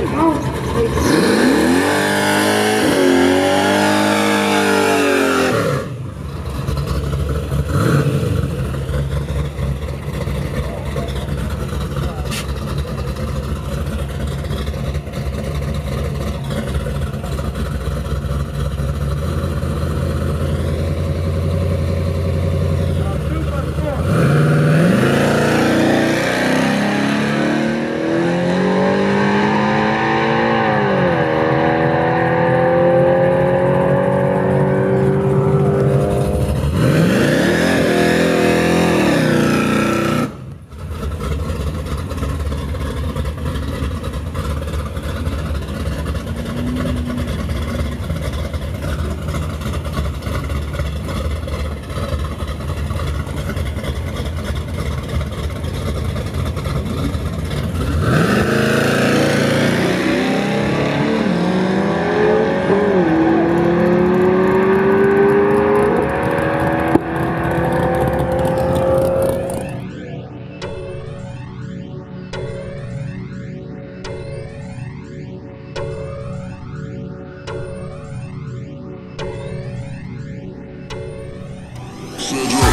Não. Sandra.